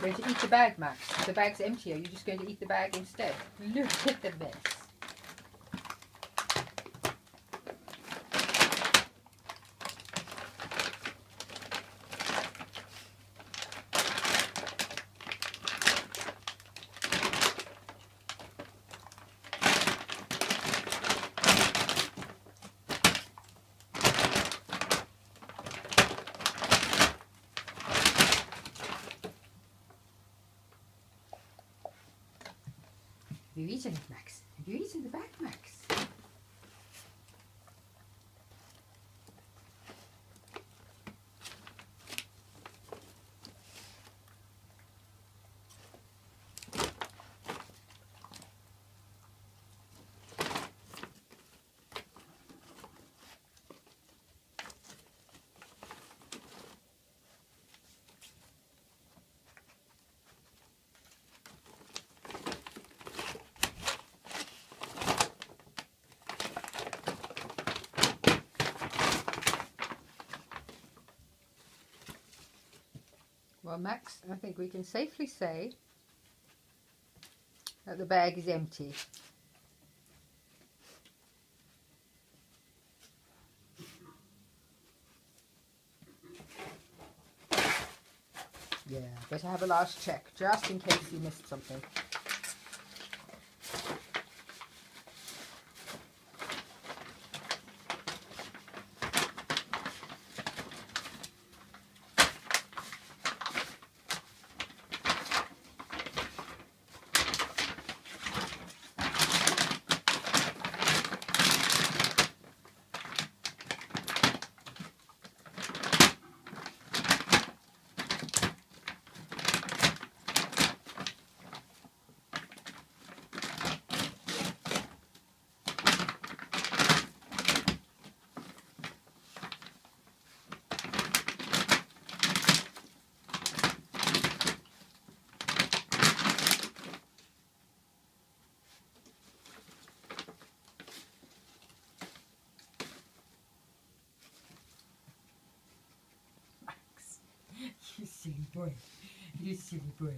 Going to eat the bag, Max. The bag's empty. Are you just going to eat the bag instead? Look at the mess. Have you eaten it, Max? Have you eaten the bag, Max? Well, Max, I think we can safely say that the bag is empty. Yeah, better have a last check, just in case you missed something. Ой, лес святой.